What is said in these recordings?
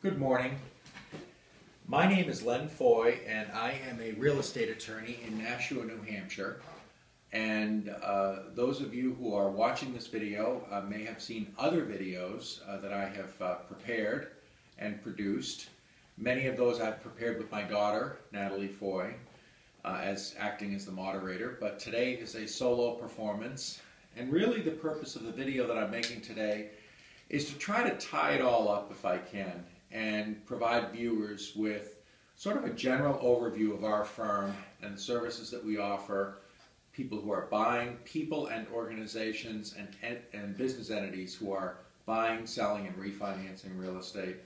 Good morning. My name is Len Foy, and I am a real estate attorney in Nashua, New Hampshire. And uh, those of you who are watching this video uh, may have seen other videos uh, that I have uh, prepared and produced. Many of those I've prepared with my daughter, Natalie Foy, uh, as acting as the moderator. But today is a solo performance. And really the purpose of the video that I'm making today is to try to tie it all up if I can and provide viewers with sort of a general overview of our firm and the services that we offer people who are buying, people and organizations and, and business entities who are buying, selling, and refinancing real estate.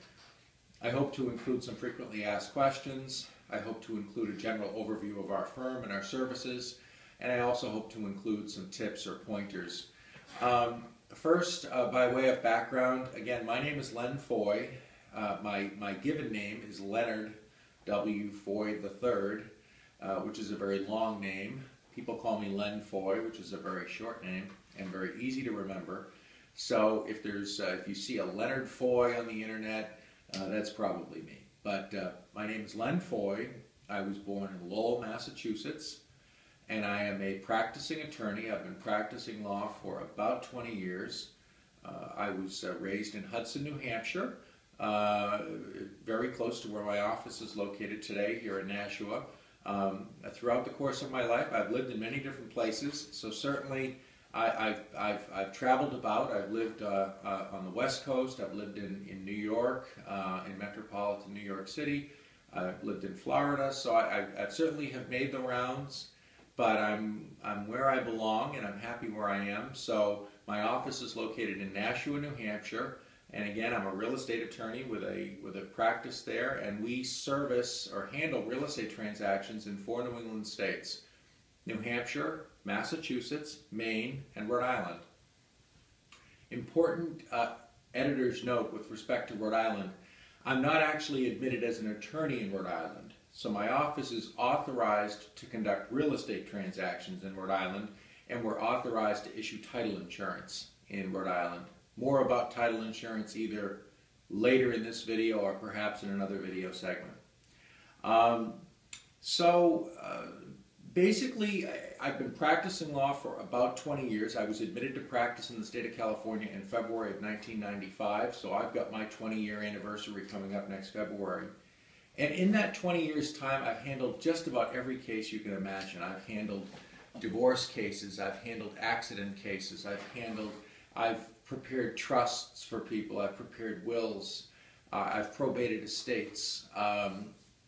I hope to include some frequently asked questions. I hope to include a general overview of our firm and our services. And I also hope to include some tips or pointers. Um, first, uh, by way of background, again, my name is Len Foy. Uh, my, my given name is Leonard W. Foy III, uh, which is a very long name. People call me Len Foy, which is a very short name and very easy to remember. So if there's uh, if you see a Leonard Foy on the internet, uh, that's probably me. But uh, my name is Len Foy. I was born in Lowell, Massachusetts, and I am a practicing attorney. I've been practicing law for about 20 years. I was raised in Hudson, New Hampshire, uh, very close to where my office is located today here in Nashua. Um, throughout the course of my life, I've lived in many different places, so certainly I, have I've, I've traveled about. I've lived uh, uh, on the West Coast, I've lived in, in New York, uh, in metropolitan New York City, I've lived in Florida, so I, I, I certainly have made the rounds, but I'm, I'm where I belong and I'm happy where I am. So my office is located in Nashua, New Hampshire. And again, I'm a real estate attorney with a with a practice there, and we service or handle real estate transactions in four New England states: New Hampshire, Massachusetts, Maine, and Rhode Island. Important uh, editor's note with respect to Rhode Island: I'm not actually admitted as an attorney in Rhode Island, so my office is authorized to conduct real estate transactions in Rhode Island, and we're authorized to issue title insurance in Rhode Island. More about title insurance either later in this video or perhaps in another video segment. Um, so uh, basically, I, have been practicing law for about 20 years. I was admitted to practice in the state of California in February of 1995, so I've got my 20 year anniversary coming up next February. And in that 20 years time, I've handled just about every case you can imagine. I've handled divorce cases, I've handled accident cases, I've handled, I've prepared trusts for people. I've prepared wills. Uh, I've probated estates. Um,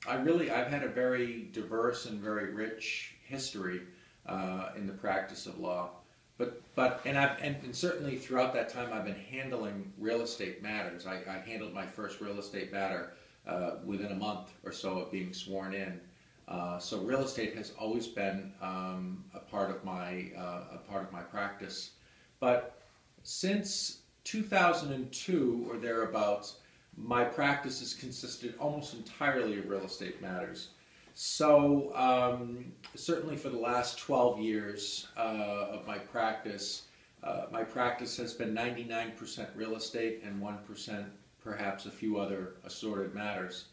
I really, I've had a very diverse and very rich history uh, in the practice of law. But, but and, I've, and, and, certainly throughout that time, I've been handling real estate matters. I, I handled my first real estate matter uh, within a month or so of being sworn in. Uh, so real estate has always been um, a part of my uh, a part of my practice. But since 2002 or thereabouts, my practice has consisted almost entirely of real estate matters. So um, certainly for the last 12 years uh, of my practice, uh, my practice has been 99% real estate and 1% perhaps a few other assorted matters.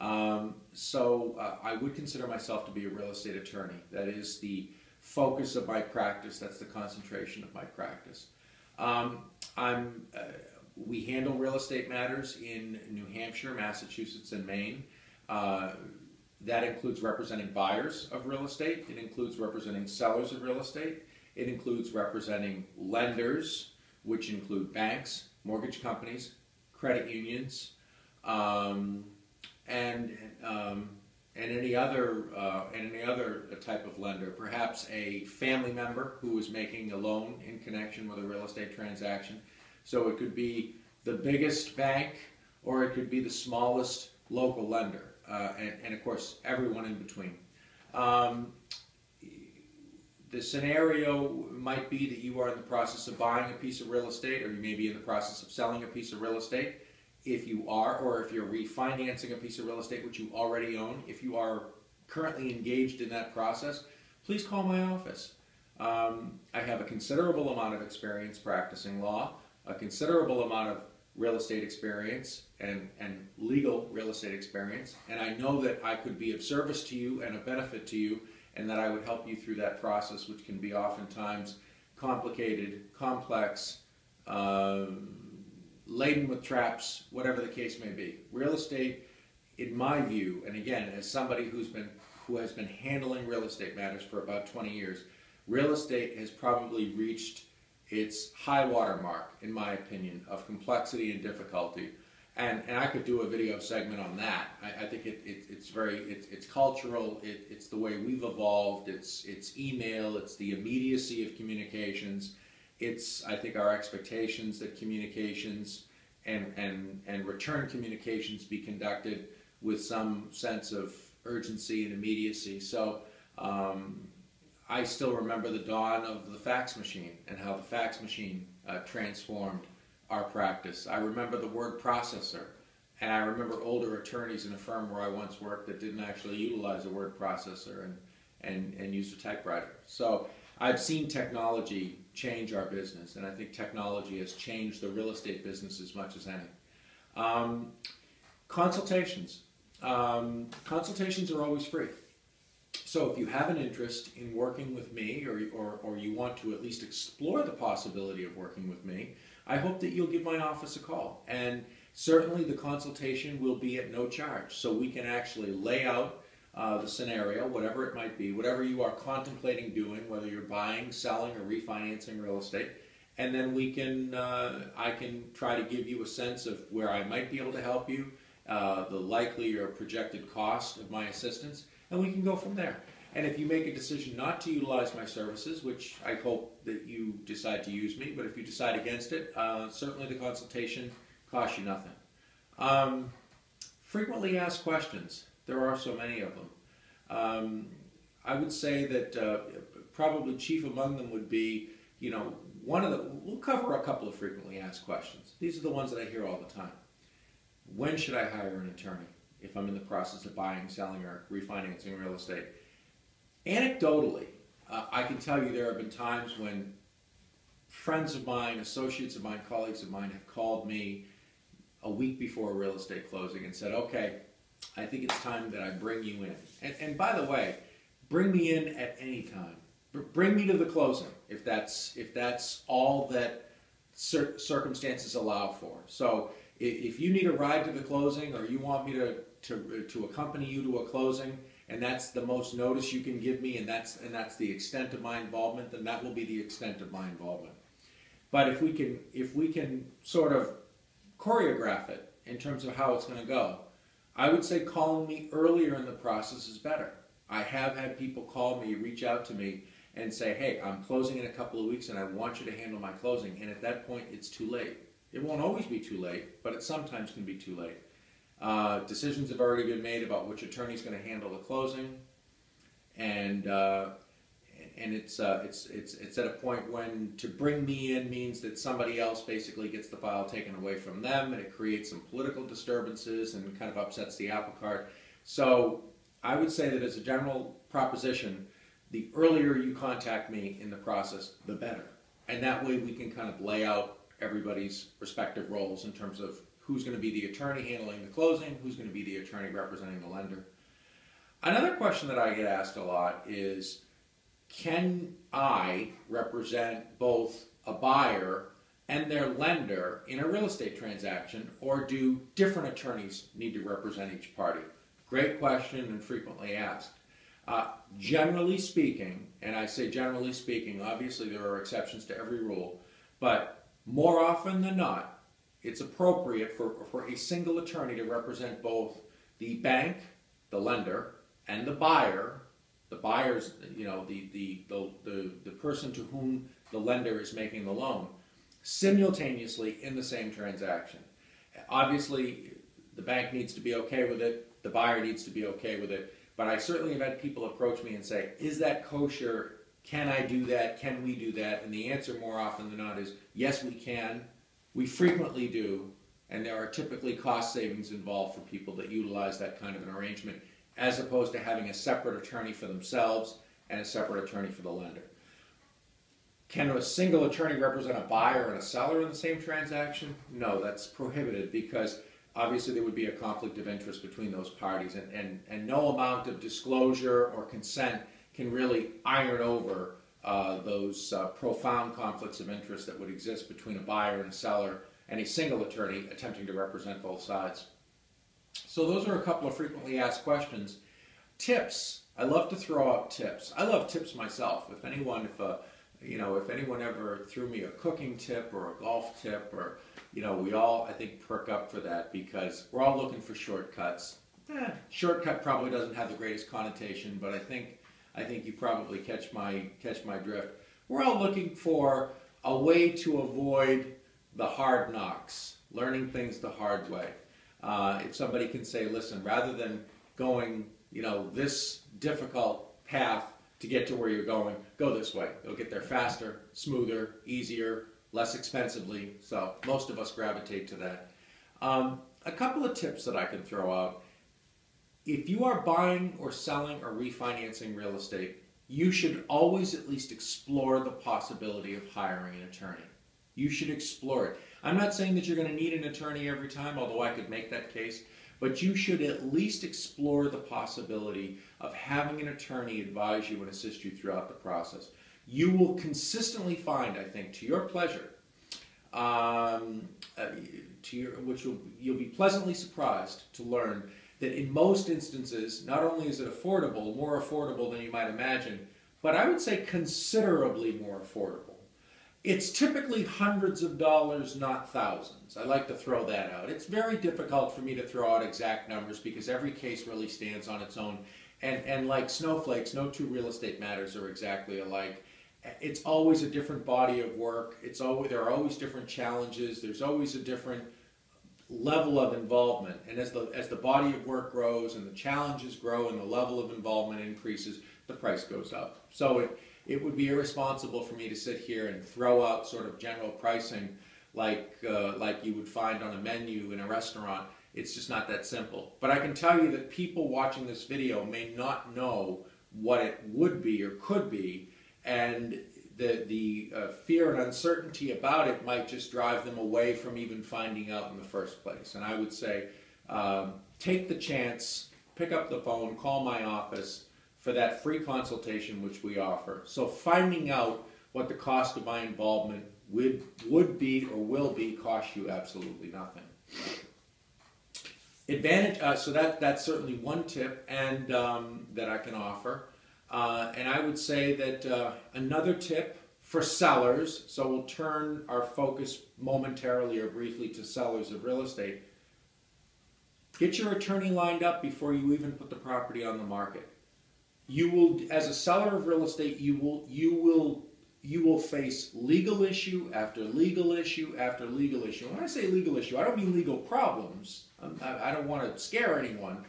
Um, so uh, I would consider myself to be a real estate attorney. That is the focus of my practice. That's the concentration of my practice. Um, I'm, uh, we handle real estate matters in New Hampshire, Massachusetts, and Maine. Uh, that includes representing buyers of real estate. It includes representing sellers of real estate. It includes representing lenders, which include banks, mortgage companies, credit unions, um, and um, and any other uh, and any other type of lender, perhaps a family member who is making a loan in connection with a real estate transaction. So it could be the biggest bank, or it could be the smallest local lender, uh, and, and, of course everyone in between. Um, the scenario might be that you are in the process of buying a piece of real estate, or you may be in the process of selling a piece of real estate if you are, or if you're refinancing a piece of real estate which you already own, if you are currently engaged in that process, please call my office. Um, I have a considerable amount of experience practicing law, a considerable amount of real estate experience and, and legal real estate experience, and I know that I could be of service to you and a benefit to you, and that I would help you through that process, which can be oftentimes complicated, complex, um, laden with traps, whatever the case may be. Real estate, in my view, and again, as somebody who's been who has been handling real estate matters for about 20 years, real estate has probably reached its high water mark, in my opinion, of complexity and difficulty. And, and I could do a video segment on that. I, I think it, it, it's very, it, it's cultural, it, it's the way we've evolved, it's, it's email, it's the immediacy of communications, it's, I think, our expectations that communications and, and, and return communications be conducted with some sense of urgency and immediacy. So um, I still remember the dawn of the fax machine and how the fax machine uh, transformed our practice. I remember the word processor, and I remember older attorneys in a firm where I once worked that didn't actually utilize a word processor and, and, and used a typewriter. So I've seen technology change our business, and I think technology has changed the real estate business as much as any. Um, consultations. Um, consultations are always free. So if you have an interest in working with me or, or, or you want to at least explore the possibility of working with me, I hope that you'll give my office a call. And certainly the consultation will be at no charge. So we can actually lay out uh, the scenario, whatever it might be, whatever you are contemplating doing, whether you're buying, selling, or refinancing real estate, and then we can, uh, I can try to give you a sense of where I might be able to help you, uh, the likely or projected cost of my assistance, and we can go from there. And if you make a decision not to utilize my services, which I hope that you decide to use me, but if you decide against it, uh, certainly the consultation costs you nothing. Um, frequently asked questions. There are so many of them. Um, I would say that uh, probably chief among them would be, you know, one of the, we'll cover a couple of frequently asked questions. These are the ones that I hear all the time. When should I hire an attorney if I'm in the process of buying, selling, or refinancing real estate? Anecdotally, uh, I can tell you there have been times when friends of mine, associates of mine, colleagues of mine have called me a week before a real estate closing and said, okay, I think it's time that I bring you in. And, and by the way, bring me in at any time. Bring me to the closing if that's if that's all that cir circumstances allow for. So if you need a ride to the closing or you want me to, to, to accompany you to a closing and that's the most notice you can give me and that's, and that's the extent of my involvement, then that will be the extent of my involvement. But if we can, if we can sort of choreograph it in terms of how it's going to go, I would say calling me earlier in the process is better. I have had people call me, reach out to me, and say, hey, I'm closing in a couple of weeks and I want you to handle my closing. And at that point, it's too late. It won't always be too late, but it sometimes can be too late. Uh, decisions have already been made about which attorney is going to handle the closing, and uh, and it's uh, it's it's it's at a point when to bring me in means that somebody else basically gets the file taken away from them, and it creates some political disturbances and kind of upsets the apple cart. So I would say that as a general proposition, the earlier you contact me in the process, the better, and that way we can kind of lay out everybody's respective roles in terms of who's going to be the attorney handling the closing, who's going to be the attorney representing the lender. Another question that I get asked a lot is can I represent both a buyer and their lender in a real estate transaction, or do different attorneys need to represent each party? Great question and frequently asked. Uh, generally speaking, and I say generally speaking, obviously there are exceptions to every rule, but more often than not, it's appropriate for, for a single attorney to represent both the bank, the lender, and the buyer, the buyer's, you know, the, the, the, the, the person to whom the lender is making the loan, simultaneously in the same transaction. Obviously, the bank needs to be okay with it, the buyer needs to be okay with it, but I certainly have had people approach me and say, is that kosher can I do that? Can we do that? And the answer more often than not is yes, we can. We frequently do. And there are typically cost savings involved for people that utilize that kind of an arrangement, as opposed to having a separate attorney for themselves and a separate attorney for the lender. Can a single attorney represent a buyer and a seller in the same transaction? No, that's prohibited because obviously there would be a conflict of interest between those parties and, and, and no amount of disclosure or consent can really iron over uh, those uh, profound conflicts of interest that would exist between a buyer and a seller and a single attorney attempting to represent both sides. So those are a couple of frequently asked questions. Tips. I love to throw out tips. I love tips myself. If anyone, if uh, you know, if anyone ever threw me a cooking tip or a golf tip, or you know, we all I think perk up for that because we're all looking for shortcuts. Eh, shortcut probably doesn't have the greatest connotation, but I think I think you probably catch my catch my drift. We're all looking for a way to avoid the hard knocks, learning things the hard way. Uh, if somebody can say, listen, rather than going, you know, this difficult path to get to where you're going, go this way. You'll get there faster, smoother, easier, less expensively. So most of us gravitate to that. Um, a couple of tips that I can throw out. If you are buying or selling or refinancing real estate, you should always at least explore the possibility of hiring an attorney. You should explore it. I'm not saying that you're going to need an attorney every time, although I could make that case, but you should at least explore the possibility of having an attorney advise you and assist you throughout the process. You will consistently find, I think, to your pleasure, um, uh, to your, which you'll, you'll be pleasantly surprised to learn that in most instances, not only is it affordable, more affordable than you might imagine, but I would say considerably more affordable it's typically hundreds of dollars, not thousands. I like to throw that out. It's very difficult for me to throw out exact numbers because every case really stands on its own. And, and like snowflakes, no two real estate matters are exactly alike. It's always a different body of work. It's always, there are always different challenges. There's always a different level of involvement. And as the, as the body of work grows and the challenges grow and the level of involvement increases, the price goes up. So it, it would be irresponsible for me to sit here and throw out sort of general pricing like uh, like you would find on a menu in a restaurant. It's just not that simple. But I can tell you that people watching this video may not know what it would be or could be, and the the uh, fear and uncertainty about it might just drive them away from even finding out in the first place. And I would say, um, take the chance, pick up the phone, call my office for that free consultation which we offer. So finding out what the cost of my involvement would, would be or will be costs you absolutely nothing. Advantage, uh, so that, that's certainly one tip and um, that I can offer. Uh, and I would say that uh, another tip for sellers, so we'll turn our focus momentarily or briefly to sellers of real estate. Get your attorney lined up before you even put the property on the market you will, as a seller of real estate, you will, you will, you will face legal issue after legal issue after legal issue. When I say legal issue, I don't mean legal problems. I, I don't want to scare anyone.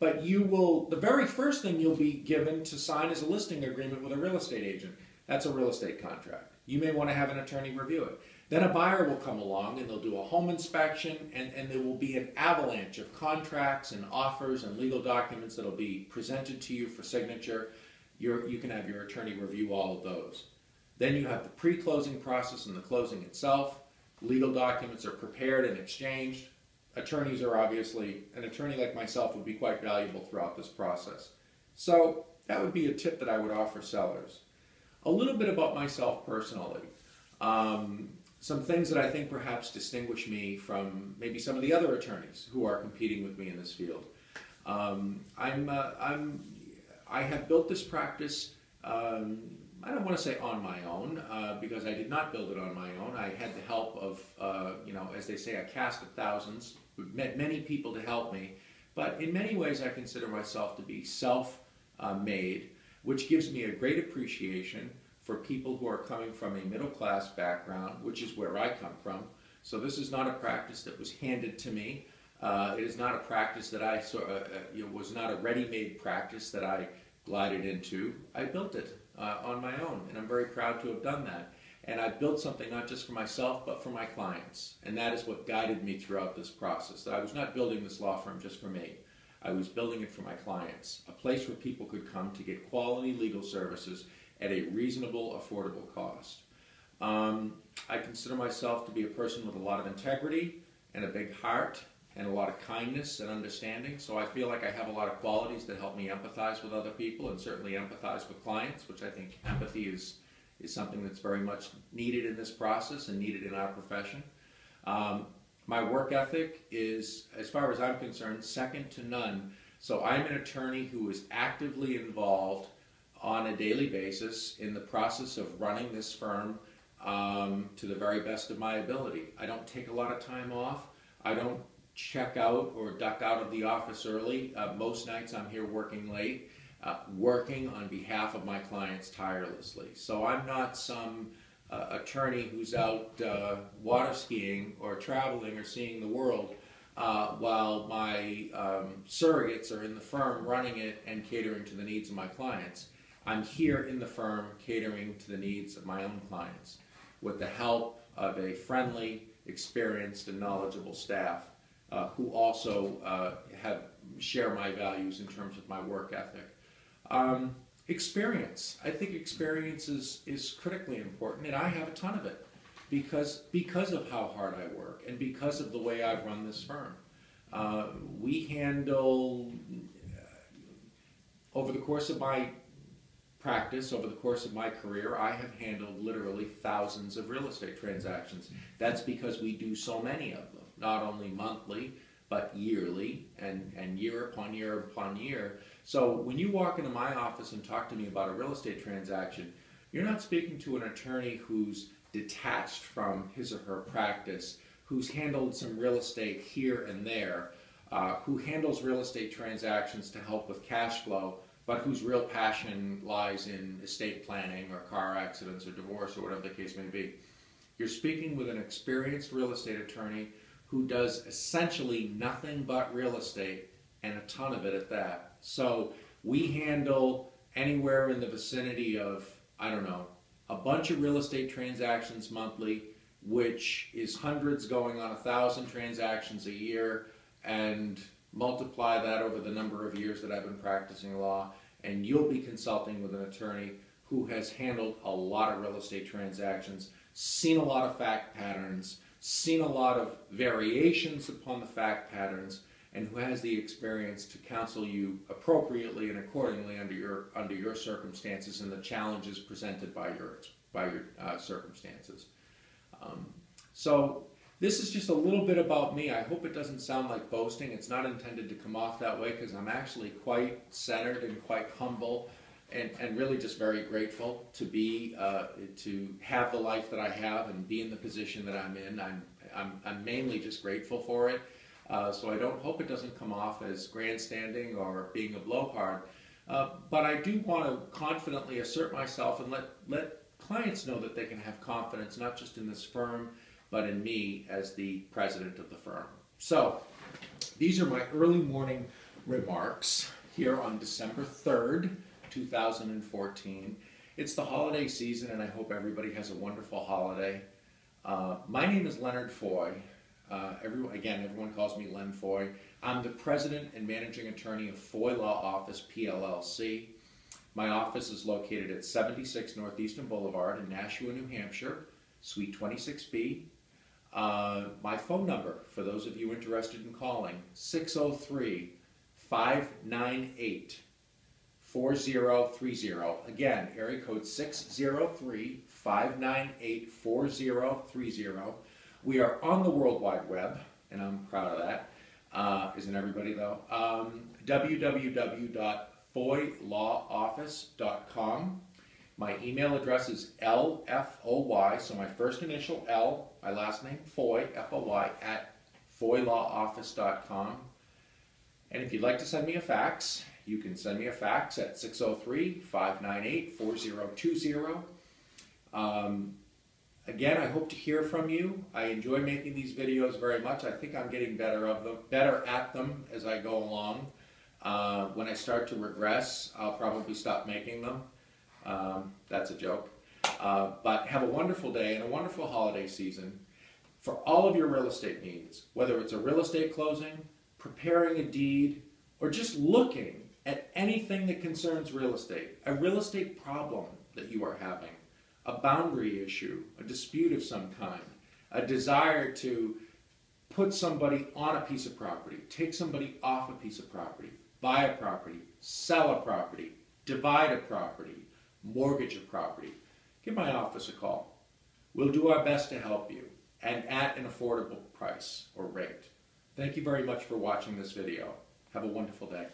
But you will, the very first thing you'll be given to sign is a listing agreement with a real estate agent. That's a real estate contract. You may want to have an attorney review it. Then a buyer will come along and they'll do a home inspection and, and there will be an avalanche of contracts and offers and legal documents that'll be presented to you for signature. You're, you can have your attorney review all of those. Then you have the pre-closing process and the closing itself. Legal documents are prepared and exchanged. Attorneys are obviously, an attorney like myself would be quite valuable throughout this process. So that would be a tip that I would offer sellers. A little bit about myself personally. Um, some things that I think perhaps distinguish me from maybe some of the other attorneys who are competing with me in this field. Um, I'm, uh, I'm, I have built this practice, um, I don't want to say on my own, uh, because I did not build it on my own. I had the help of, uh, you know, as they say, a cast of thousands, met many people to help me. But in many ways, I consider myself to be self-made, which gives me a great appreciation for people who are coming from a middle class background, which is where I come from. So this is not a practice that was handed to me. Uh, it is not a practice that I of, uh, you know, was not a ready-made practice that I glided into. I built it uh, on my own, and I'm very proud to have done that. And I built something not just for myself, but for my clients. And that is what guided me throughout this process. That I was not building this law firm just for me. I was building it for my clients, a place where people could come to get quality legal services at a reasonable, affordable cost. Um, I consider myself to be a person with a lot of integrity and a big heart and a lot of kindness and understanding. So I feel like I have a lot of qualities that help me empathize with other people and certainly empathize with clients, which I think empathy is, is something that's very much needed in this process and needed in our profession. Um, my work ethic is, as far as I'm concerned, second to none. So I'm an attorney who is actively involved on a daily basis in the process of running this firm um, to the very best of my ability. I don't take a lot of time off. I don't check out or duck out of the office early. Uh, most nights I'm here working late, uh, working on behalf of my clients tirelessly. So I'm not some uh, attorney who's out uh, water skiing or traveling or seeing the world. Uh, while my um, surrogates are in the firm running it and catering to the needs of my clients. I'm here in the firm catering to the needs of my own clients with the help of a friendly, experienced, and knowledgeable staff uh, who also uh, have share my values in terms of my work ethic. Um, experience. I think experience is, is critically important, and I have a ton of it because, because of how hard I work and because of the way I've run this firm. Uh, we handle, uh, over the course of my practice over the course of my career, I have handled literally thousands of real estate transactions. That's because we do so many of them, not only monthly, but yearly and, and year upon year upon year. So when you walk into my office and talk to me about a real estate transaction, you're not speaking to an attorney who's detached from his or her practice, who's handled some real estate here and there, uh, who handles real estate transactions to help with cash flow but whose real passion lies in estate planning or car accidents or divorce or whatever the case may be. You're speaking with an experienced real estate attorney who does essentially nothing but real estate and a ton of it at that. So we handle anywhere in the vicinity of, I don't know, a bunch of real estate transactions monthly, which is hundreds going on a thousand transactions a year, and multiply that over the number of years that I've been practicing law, and you'll be consulting with an attorney who has handled a lot of real estate transactions, seen a lot of fact patterns, seen a lot of variations upon the fact patterns, and who has the experience to counsel you appropriately and accordingly under your under your circumstances and the challenges presented by your by your uh, circumstances. Um, so this is just a little bit about me. I hope it doesn't sound like boasting. It's not intended to come off that way because I'm actually quite centered and quite humble and, and really just very grateful to be, uh, to have the life that I have and be in the position that I'm in. I'm, I'm, I'm mainly just grateful for it. Uh, so I don't hope it doesn't come off as grandstanding or being a blowhard. Uh, but I do want to confidently assert myself and let, let clients know that they can have confidence, not just in this firm, but in me as the president of the firm. So, these are my early morning remarks here on December 3rd, 2014. It's the holiday season, and I hope everybody has a wonderful holiday. Uh, my name is Leonard Foy. Uh, everyone, again, everyone calls me Len Foy. I'm the president and managing attorney of Foy Law Office PLLC. My office is located at 76 Northeastern Boulevard in Nashua, New Hampshire, Suite 26B, uh, my phone number, for those of you interested in calling, 603 598 4030. Again, area code 603 598 4030. We are on the World Wide Web, and I'm proud of that. Uh, not everybody though? Um, www.foylawoffice.com. My email address is lfoy, so my first initial L, my last name Foy, F-O-Y, at foylawoffice.com. And if you'd like to send me a fax, you can send me a fax at 603-598-4020. Um, again, I hope to hear from you. I enjoy making these videos very much. I think I'm getting better of them, better at them as I go along. Uh, when I start to regress, I'll probably stop making them. Um, that's a joke. Uh, but have a wonderful day and a wonderful holiday season for all of your real estate needs, whether it's a real estate closing, preparing a deed, or just looking at anything that concerns real estate, a real estate problem that you are having, a boundary issue, a dispute of some kind, a desire to put somebody on a piece of property, take somebody off a piece of property, buy a property, sell a property, divide a property, mortgage a property, give my office a call. We'll do our best to help you and at an affordable price or rate. Thank you very much for watching this video. Have a wonderful day.